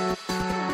Thank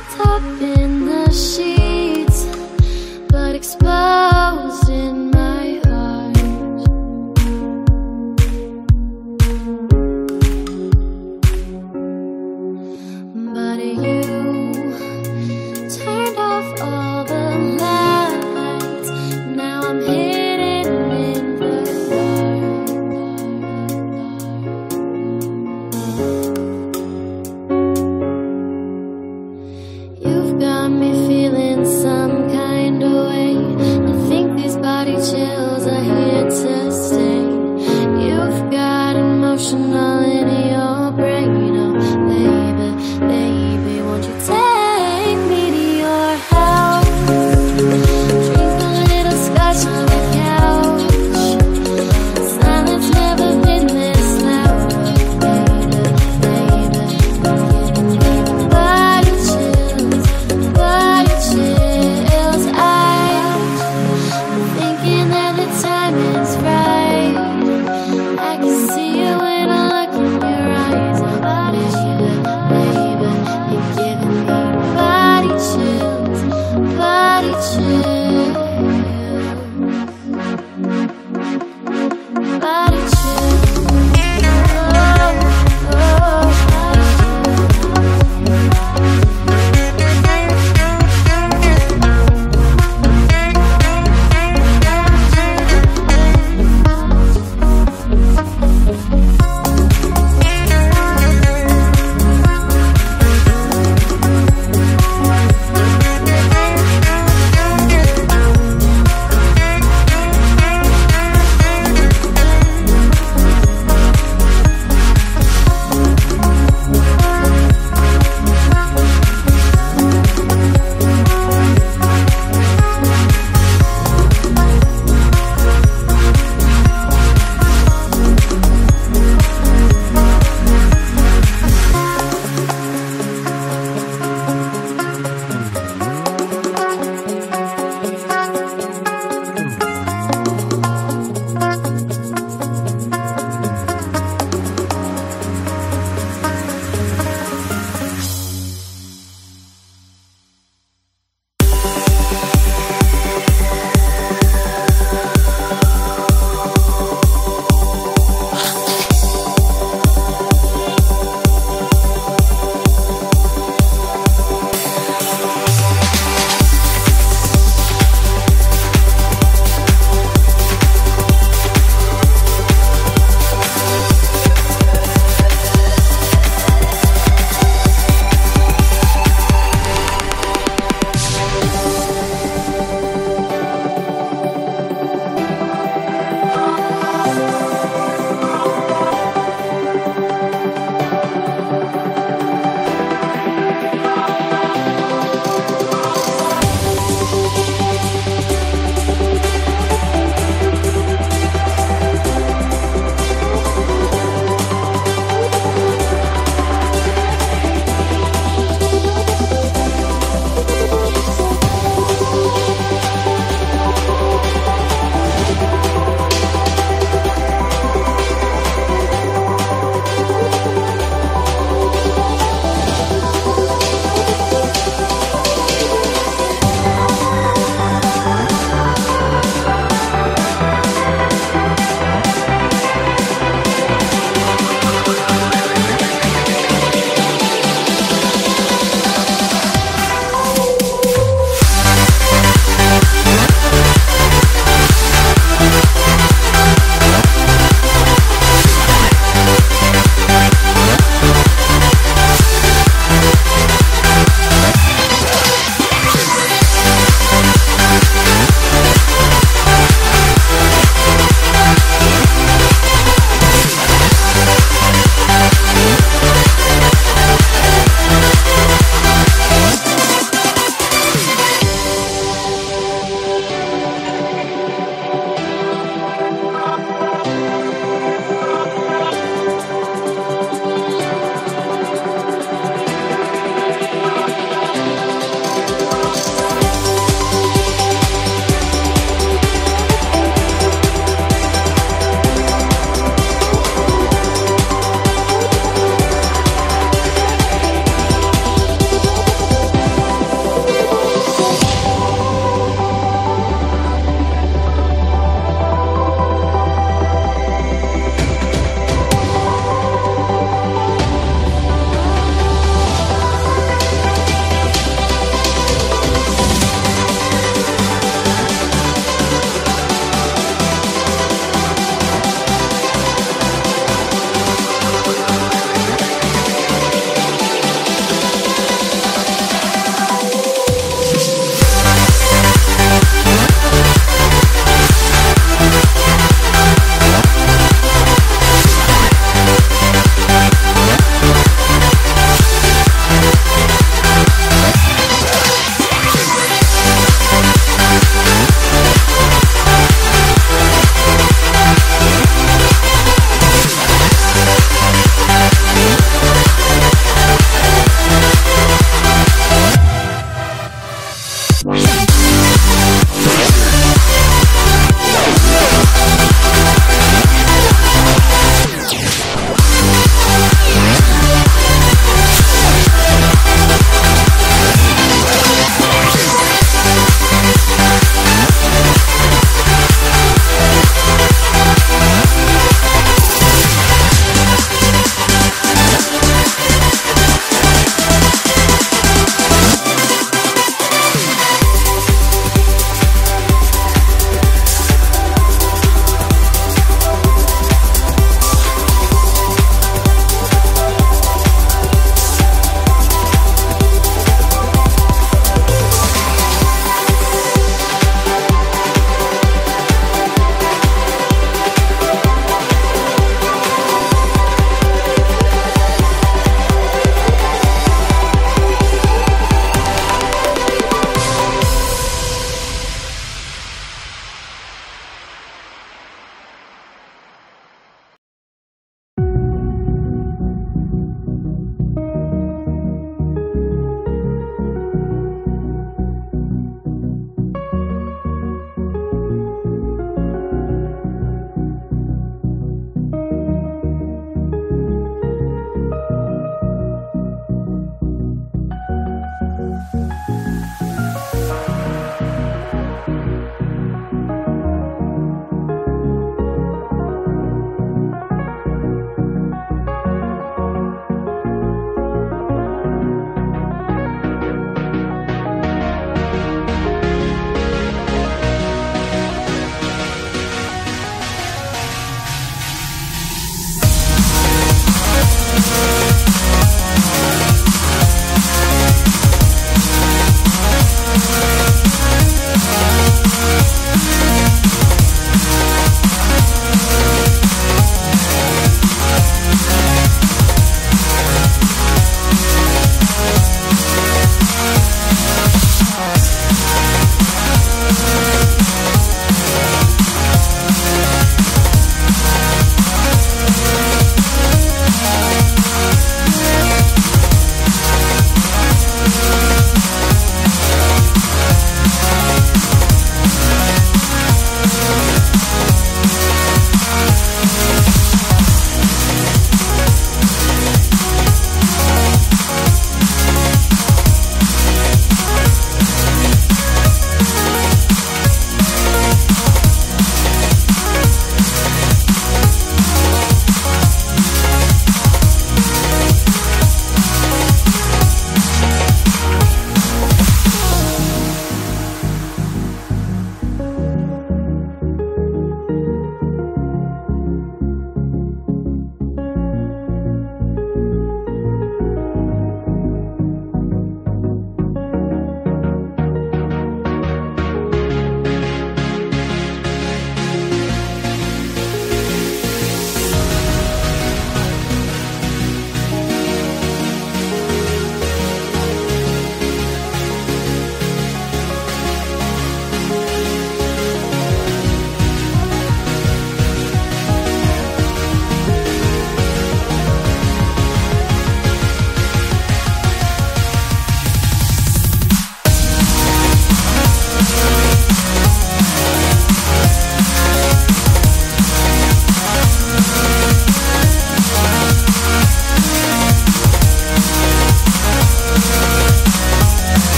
wrapped up in the sheets, but exposed in